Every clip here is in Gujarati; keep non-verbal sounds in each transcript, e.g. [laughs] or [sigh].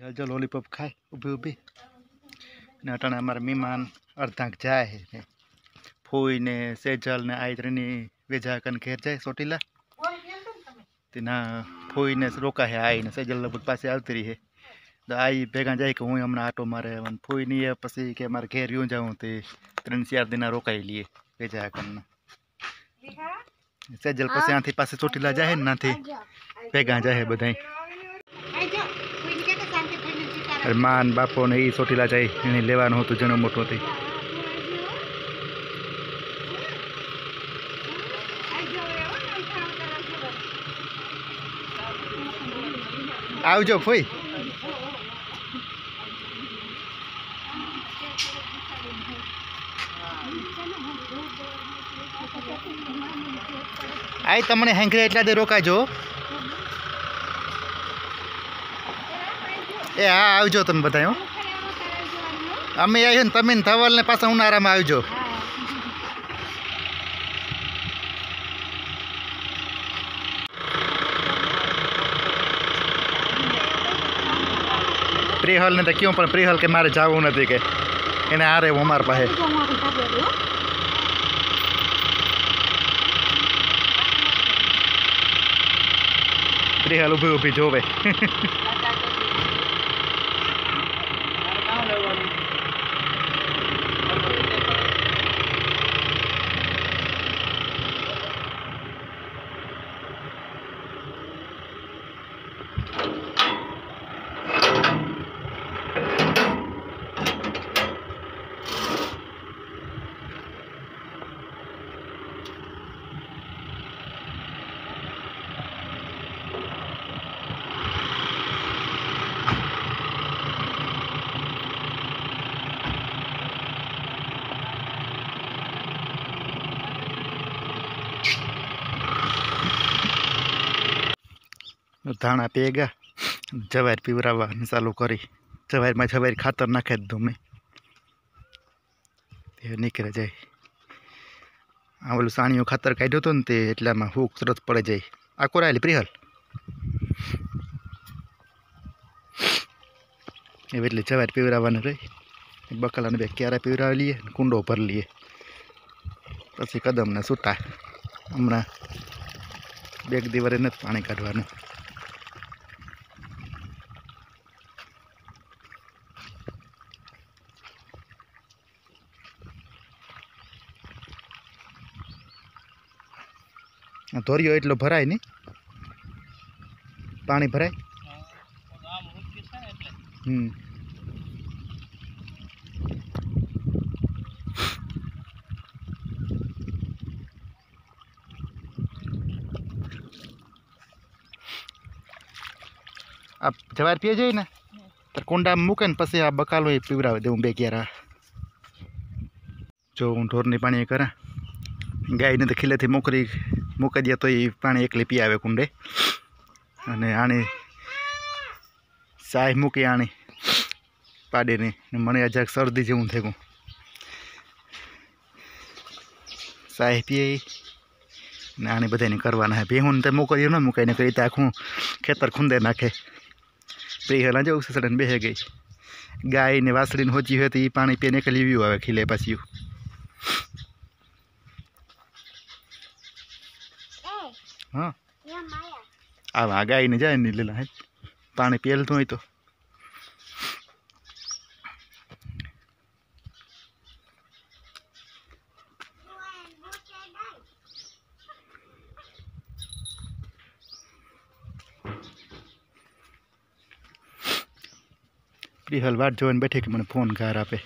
હજો લોલીપોપ ખાય ઊભી ઊભી. ને અટાણે અમારા મહેમાન અડધાક જાય છે ને. ફૂઈ ને સેજલ ને આઈત્રીની વેજા કન ઘેર જાય ચોટીલા. તેના ફૂઈને રોકા હે આઈને સેજલ લગભગ પાસે આવતી રહી હે તો આઈ ભેગા જાય કે હું હમણાં આટો મારે અને ફૂઈની એ પછી કે મારે ઘેર યું જાઉં તે ત્રણ ચાર દિના રોકાઈ લઈએ વેજા કન સેજલ પછી ત્યાંથી પાસે ચોટીલા જાય ને નાથી ભેગા જાય બધાય. અરે માન બાપો ને એ ચોટીલા જાય, એને લેવાનું હતું જણું મોટું હતી. આવજો ફોઈ. આય તમને હેંકરે એટલા દે રોકાજો. એ, હા, આવજો તમે બધા હો. અમે આવ્યો ને, તમે ધવલ ને પાછા ઉનાળામાં આવજો. પ્રિહલ ને તો કયો, પણ પ્રિહલ કે મારે જવું નથી કે. એને આ હું અમારા પાસે. પ્રિહલ ઊભી ઊભી જોવે. [laughs] ધાણા પેગા જવાર પીવરાવવાનું ચાલુ કરી. જવારમાં જવાર ખાતર નાખે જ ધૂમે તે નીકળે જાય. આ ઓલું સાણીઓ ખાતર કાઢ્યું હતું ને તે એટલામાં હૂક તરત પડે જાય. આ કોરાયેલી પ્રિહલ? એવી એટલે જવાર પીવરાવવાનું રહી. બકલાને બે ક્યારે પીવરાવી લઈએ કુંડો ભરી લઈએ. પછી કદમને સૂતા. હમણાં બે દિવરે નથી પાણી કાઢવાનું. ધોરિયો એટલો ભરાય નહીં. પાણી ભરાય? હમ. આ જવાર પીએ જઈએ ને? તો કુંડામાં મૂકે ને પછી આ બકાલો એ પીવડાવી દઉં બે ક્યારા જો હું ઢોરની પાણી કરા, ગાયને તો ખીલેથી મોકરી મૂકી દે તો એ પાણી એકલી પી આવે કુંડે. અને આની ચાય મૂકી આણી પાડીને. મને અજાક શરદી જેવું થયું ચાય પીએ ને આની બધાને કરવાના હે. ભેહું તો મૂકી ન મૂકાઈને કરી. તો આખું ખેતર ખૂંદે નાખે. પ્રિહલા જવું છે બેહે ગઈ. ગાય ને વાસળીને હોજી હોય તો એ પાણી પીને એકલી વ્યૂ આવે ખીલે પાછી હા. આવા આવીને જાય ને લીલા હે. પાણી પીએલતું હોય તો. પ્રિહલ વાટ જોઈને બેઠી કે મને ફોન ઘર આપે.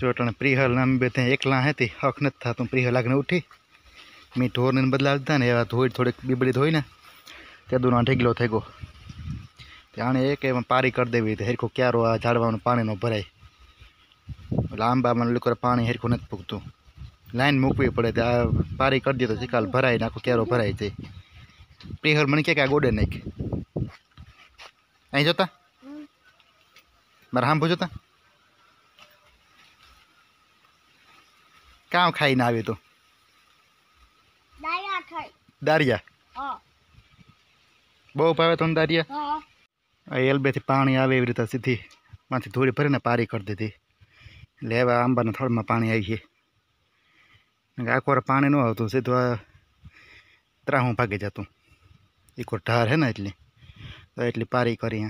જો અટાણે પ્રિહલ નામ બે ત્યાં એકલા હતી. હક નથી થતું. પ્રિહલ આગને ઉઠી. મેં ઢોરને બદલાવતા ને એવા ધોઈ થોડીક બીબડી ધોઈને કેદુનો ઢીગલો થઈ ગયો. આણે એક એમાં પારી કરી દેવી હતી. હરખું ક્યારો આ ઝાડવાનું પાણીનો ભરાય. એટલે આંબામાં લોકો પાણી હેરખું નથી પૂગતું. લાઈન મૂકવી પડે તો આ પારી કરી દે તો શિકાલ ભરાય ને આખો ક્યારો ભરાય જાય પ્રિહર મને કે આ ગોડે નાખ. અહીં જોતા? મારે સાંભળું જોતા? કામ ખાઈને આવી તું? દારિયા હા. બહુ ભાવે તમને દારિયા એલબેથી પાણી આવે એવી રીતે સીધી. માંથી ધૂળી ભરીને પારી કરી દીધી. એટલે હવે આંબાના થળમાં પાણી આવી છે આખોર પાણી ન આવતું સીધું આ ત્રાહું ભાગી જતું. એક ઢાર હે ને એટલી. તો એટલી પારી કરી